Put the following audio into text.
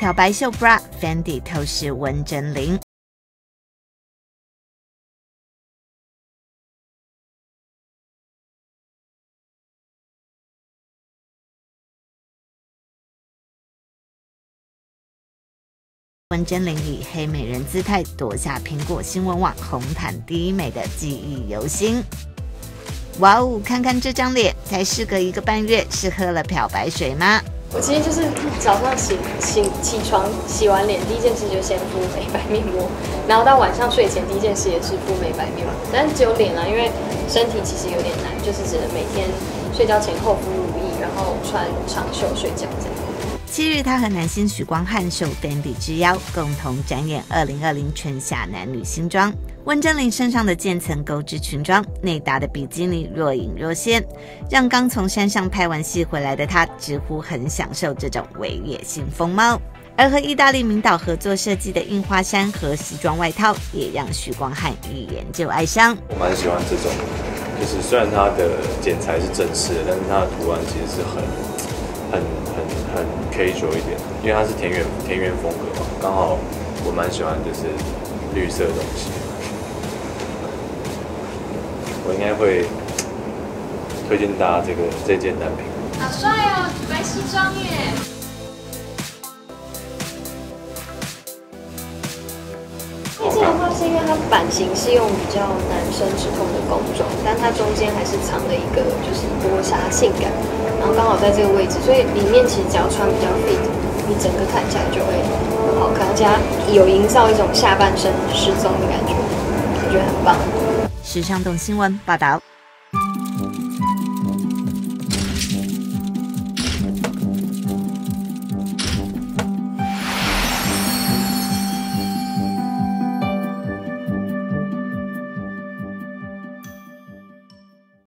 漂白秀 bra，Fendi 透视温真菱。温真菱以黑美人姿态夺下苹果新闻网红毯第一美的记忆犹新。哇哦，看看这张脸，才事隔一个半月，是喝了漂白水吗？我其实就是早上醒醒起床洗完脸，第一件事就先敷美白面膜，然后到晚上睡前第一件事也是敷美白面膜，但是只有脸啊，因为身体其实有点难，就是只能每天睡觉前后敷乳液，然后穿长袖睡觉这样。七日，他和男星许光汉受 Dandy 之邀，共同展演2020春夏男女新装。温真菱身上的渐层钩织裙装，内搭的比基尼若隐若现，让刚从山上拍完戏回来的他直呼很享受这种伪野性风貌。而和意大利名导合作设计的印花衫和西装外套，也让许光汉一眼就爱上。我蛮喜欢这种，就是虽然它的剪裁是正式的，但是它的图案其实是很、很、很、很 casual 一点，因为它是田园田园风格嘛，刚好我蛮喜欢就是绿色的东西。我应该会推荐大家这个这件单品。好帅哦，白西装耶！这件的话是因为它版型是用比较男生直筒的工装，但它中间还是藏了一个就是薄纱性感，然后刚好在这个位置，所以里面其实只要穿比较 fit，你整个看起来就会很好看，而且它有营造一种下半身失踪的感觉，我觉得很棒。时尚动新闻报道。